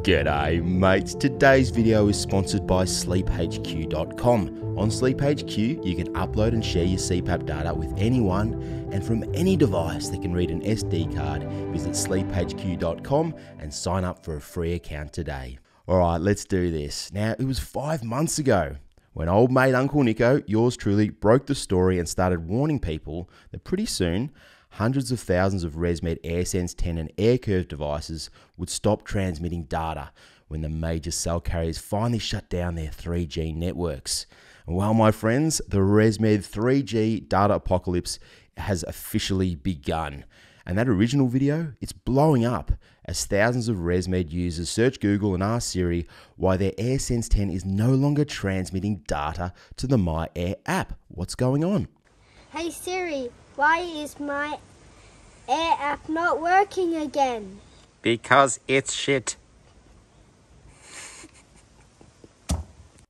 G'day mates, today's video is sponsored by sleephq.com. On SleepHQ, you can upload and share your CPAP data with anyone and from any device that can read an SD card. Visit sleephq.com and sign up for a free account today. Alright, let's do this. Now, it was five months ago when old mate Uncle Nicko, yours truly, broke the story and started warning people that pretty soon hundreds of thousands of ResMed AirSense 10 and AirCurve devices would stop transmitting data when the major cell carriers finally shut down their 3G networks. Well, my friends, the ResMed 3G data apocalypse has officially begun. And that original video, it's blowing up as thousands of ResMed users search Google and ask Siri why their AirSense 10 is no longer transmitting data to the myAir app. What's going on? Hey Siri, why is my Air app not working again? Because it's shit.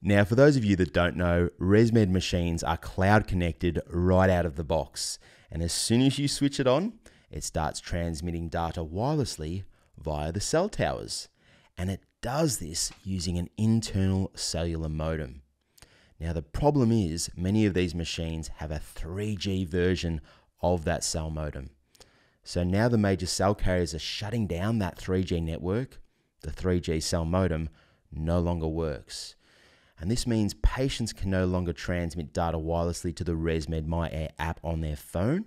Now, for those of you that don't know, ResMed machines are cloud connected right out of the box. And as soon as you switch it on, it starts transmitting data wirelessly via the cell towers. And it does this using an internal cellular modem. Now, the problem is many of these machines have a 3G version of that cell modem. So now the major cell carriers are shutting down that 3G network. The 3G cell modem no longer works. And this means patients can no longer transmit data wirelessly to the ResMed myAir app on their phone,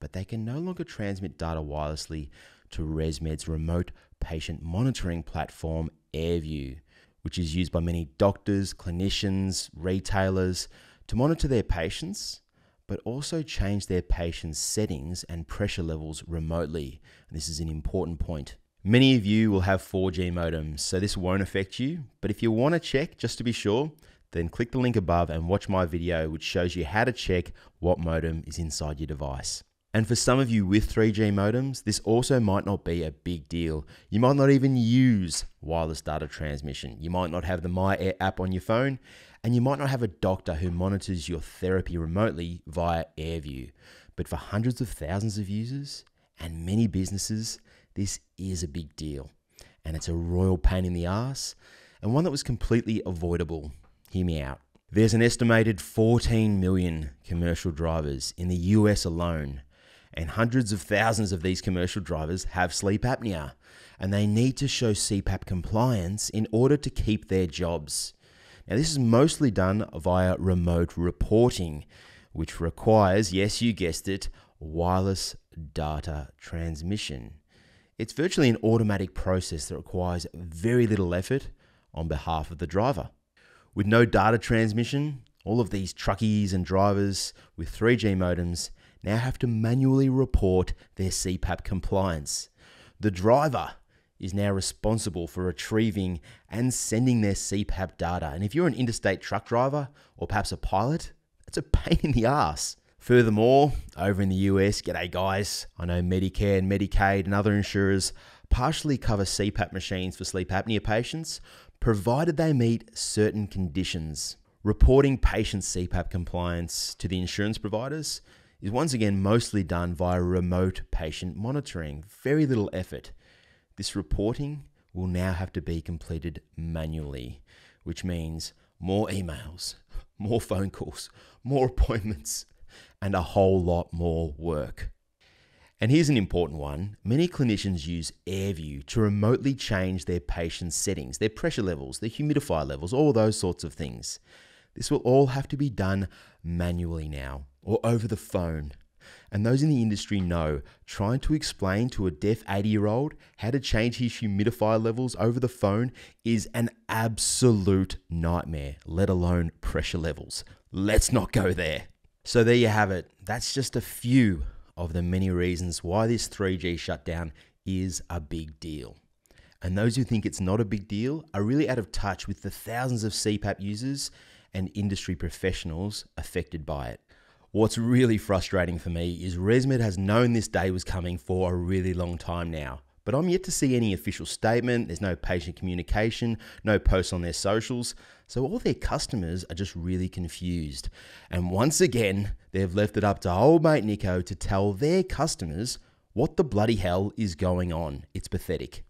but they can no longer transmit data wirelessly to ResMed's remote patient monitoring platform, AirView, which is used by many doctors, clinicians, retailers to monitor their patients, but also change their patients' settings and pressure levels remotely. And this is an important point. Many of you will have 4G modems, so this won't affect you. But if you want to check just to be sure, then click the link above and watch my video, which shows you how to check what modem is inside your device. And for some of you with 3G modems, this also might not be a big deal. You might not even use wireless data transmission. You might not have the myAir app on your phone, and you might not have a doctor who monitors your therapy remotely via AirView. But for hundreds of thousands of users and many businesses, this is a big deal. And it's a royal pain in the ass, and one that was completely avoidable. Hear me out. There's an estimated 14 million commercial drivers in the US alone, and hundreds of thousands of these commercial drivers have sleep apnea, and they need to show CPAP compliance in order to keep their jobs. Now, this is mostly done via remote reporting, which requires, yes, you guessed it, wireless data transmission. It's virtually an automatic process that requires very little effort on behalf of the driver. With no data transmission, all of these truckies and drivers with 3G modems now have to manually report their CPAP compliance. The driver is now responsible for retrieving and sending their CPAP data. And if you're an interstate truck driver or perhaps a pilot, it's a pain in the ass. Furthermore, over in the US, g'day guys, I know Medicare and Medicaid and other insurers partially cover CPAP machines for sleep apnea patients, provided they meet certain conditions. Reporting patient CPAP compliance to the insurance providers is once again mostly done via remote patient monitoring. Very little effort. This reporting will now have to be completed manually, which means more emails, more phone calls, more appointments, and a whole lot more work. And here's an important one many clinicians use AirView to remotely change their patients' settings, their pressure levels, their humidifier levels, all those sorts of things. This will all have to be done manually now or over the phone and those in the industry know trying to explain to a deaf 80 year old how to change his humidifier levels over the phone is an absolute nightmare, let alone pressure levels. Let's not go there. So, there you have it. That's just a few of the many reasons why this 3G shutdown is a big deal. And those who think it's not a big deal are really out of touch with the thousands of CPAP users and industry professionals affected by it. What's really frustrating for me is ResMed has known this day was coming for a really long time now. But I'm yet to see any official statement, there's no patient communication, no posts on their socials, so all their customers are just really confused. And once again, they've left it up to old mate Nicko to tell their customers what the bloody hell is going on. It's pathetic.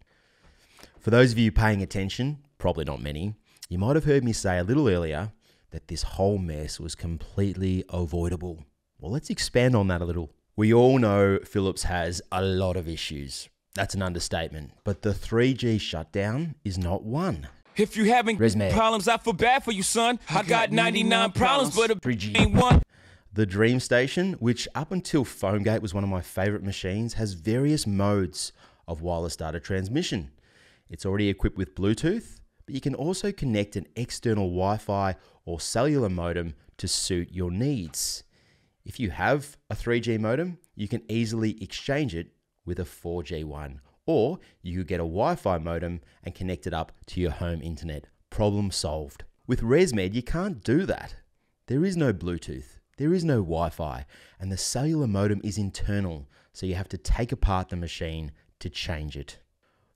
For those of you paying attention, probably not many, you might have heard me say a little earlier that this whole mess was completely avoidable. Well, let's expand on that a little. We all know Philips has a lot of issues. That's an understatement. But the 3G shutdown is not one. If you having ResMed. problems, I feel bad for you, son. I, got 99 problems, but a 3G. ain't one. The DreamStation, which up until FoamGate was one of my favorite machines, has various modes of wireless data transmission. It's already equipped with Bluetooth, but you can also connect an external Wi Fi or cellular modem to suit your needs. If you have a 3G modem, you can easily exchange it with a 4G one, or you could get a Wi Fi modem and connect it up to your home internet. Problem solved. With ResMed, you can't do that. There is no Bluetooth, there is no Wi Fi, and the cellular modem is internal, so you have to take apart the machine to change it.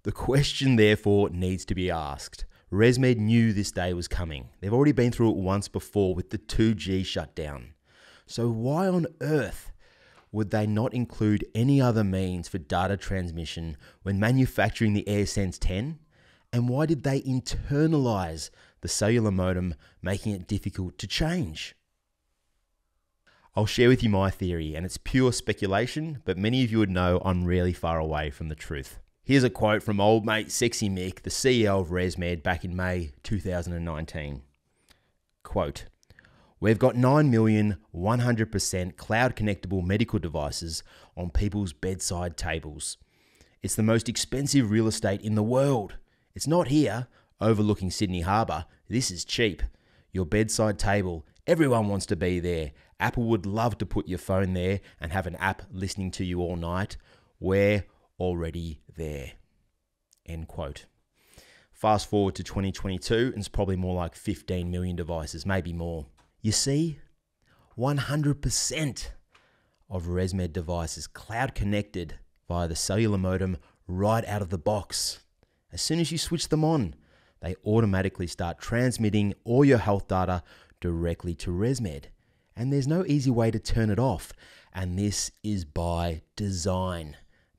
The question, therefore, needs to be asked. ResMed knew this day was coming. They've already been through it once before with the 2G shutdown. So, why on earth would they not include any other means for data transmission when manufacturing the AirSense 10? And why did they internalize the cellular modem, making it difficult to change? I'll share with you my theory, and it's pure speculation, but many of you would know I'm really far away from the truth. Here's a quote from old mate Sexy Mick, the CEO of ResMed, back in May 2019. Quote, We've got 9 million 100% cloud connectable medical devices on people's bedside tables. It's the most expensive real estate in the world. It's not here, overlooking Sydney Harbour. This is cheap. Your bedside table, everyone wants to be there. Apple would love to put your phone there and have an app listening to you all night. We're already there. End quote. Fast forward to 2022, and it's probably more like 15 million devices, maybe more. You see, 100% of ResMed devices cloud connected via the cellular modem right out of the box. As soon as you switch them on, they automatically start transmitting all your health data directly to ResMed. And there's no easy way to turn it off. And this is by design.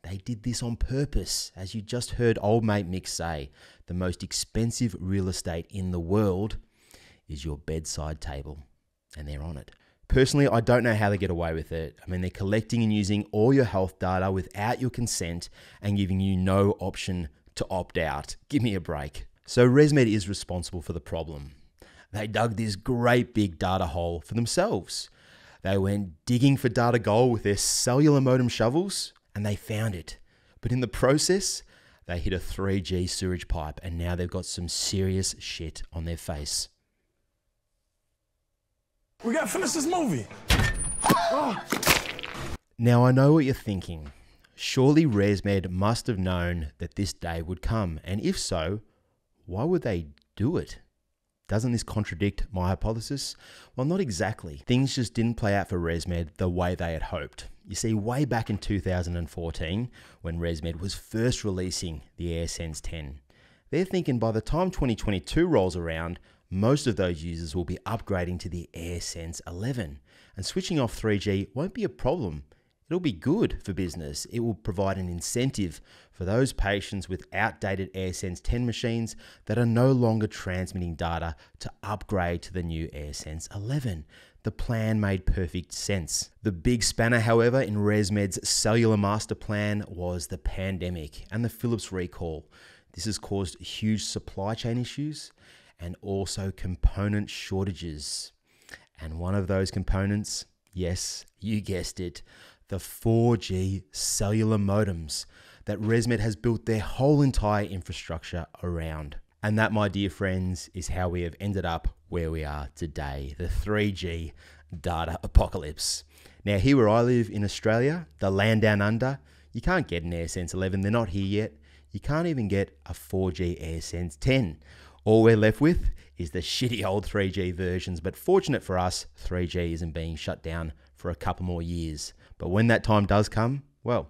They did this on purpose. As you just heard old mate Mick say, the most expensive real estate in the world is your bedside table. And they're on it. Personally, I don't know how they get away with it. I mean, they're collecting and using all your health data without your consent and giving you no option to opt out. Give me a break. So, ResMed is responsible for the problem. They dug this great big data hole for themselves. They went digging for data gold with their cellular modem shovels and they found it. But in the process, they hit a 3G sewage pipe and now they've got some serious shit on their face. We gotta finish this movie. Now I know what you're thinking. Surely ResMed must have known that this day would come, and if so, why would they do it? Doesn't this contradict my hypothesis? Well, not exactly. Things just didn't play out for ResMed the way they had hoped. You see, way back in 2014, when ResMed was first releasing the AirSense 10, they're thinking by the time 2022 rolls around, most of those users will be upgrading to the AirSense 11, and switching off 3G won't be a problem. It'll be good for business. It will provide an incentive for those patients with outdated AirSense 10 machines that are no longer transmitting data to upgrade to the new AirSense 11. The plan made perfect sense. The big spanner, however, in ResMed's cellular master plan was the pandemic and the Philips recall. This has caused huge supply chain issues and also component shortages. And one of those components, yes, you guessed it, the 4G cellular modems that ResMed has built their whole entire infrastructure around. And that, my dear friends, is how we have ended up where we are today the 3G data apocalypse. Now, here where I live in Australia, the land down under, you can't get an AirSense 11, they're not here yet. You can't even get a 4G AirSense 10. All we're left with is the shitty old 3G versions, but fortunate for us, 3G isn't being shut down for a couple more years. But when that time does come, well,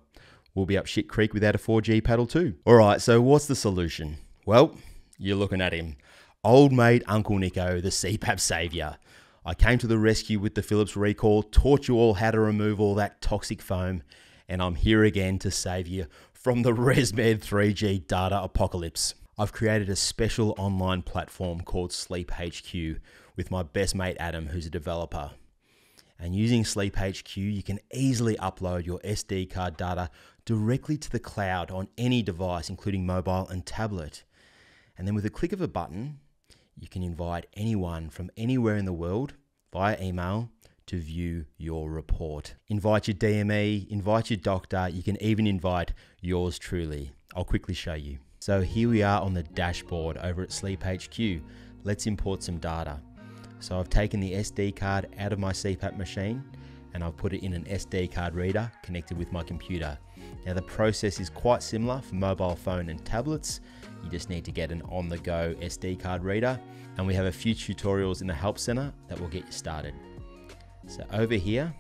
we'll be up shit creek without a 4G paddle too. All right, so what's the solution? Well, you're looking at him. Old mate Uncle Nicko, the CPAP saviour. I came to the rescue with the Philips recall, taught you all how to remove all that toxic foam, and I'm here again to save you from the ResMed 3G data apocalypse. I've created a special online platform called SleepHQ with my best mate Adam, who's a developer. And using SleepHQ, you can easily upload your SD card data directly to the cloud on any device, including mobile and tablet. And then with a click of a button, you can invite anyone from anywhere in the world via email to view your report. Invite your DME, invite your doctor, you can even invite yours truly. I'll quickly show you. So here we are on the dashboard over at SleepHQ. Let's import some data. So I've taken the SD card out of my CPAP machine and I've put it in an SD card reader connected with my computer. Now the process is quite similar for mobile phone and tablets. You just need to get an on the go SD card reader and we have a few tutorials in the help center that will get you started. So over here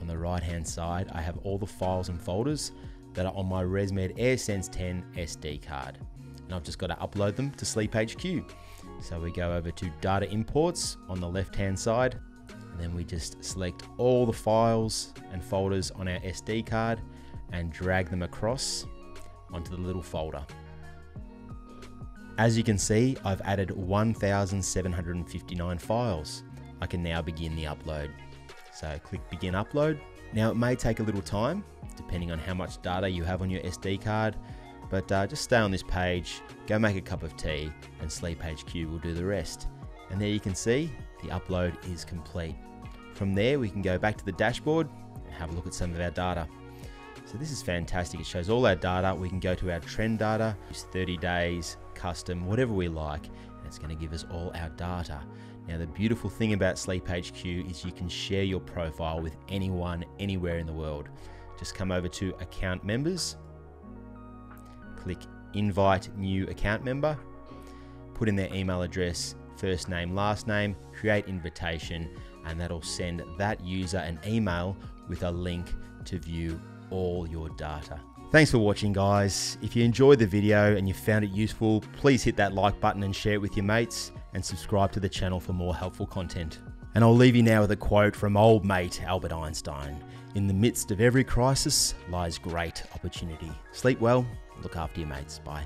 on the right hand side, I have all the files and folders that are on my ResMed AirSense 10 SD card. And I've just got to upload them to SleepHQ. So we go over to data imports on the left hand side, and then we just select all the files and folders on our SD card and drag them across onto the little folder. As you can see, I've added 1,759 files. I can now begin the upload. So click begin upload. Now it may take a little time, depending on how much data you have on your SD card, but uh, just stay on this page, go make a cup of tea, and SleepHQ will do the rest. And there you can see the upload is complete. From there, we can go back to the dashboard and have a look at some of our data. So this is fantastic. It shows all our data. We can go to our trend data, it's 30 days, custom, whatever we like, and it's going to give us all our data. Now, the beautiful thing about SleepHQ is you can share your profile with anyone, anywhere in the world. Just come over to account members, click invite new account member, put in their email address, first name, last name, create invitation, and that'll send that user an email with a link to view all your data. Thanks for watching guys. If you enjoyed the video and you found it useful, please hit that like button and share it with your mates and subscribe to the channel for more helpful content. And I'll leave you now with a quote from old mate Albert Einstein. In the midst of every crisis lies great opportunity. Sleep well, look after your mates. Bye.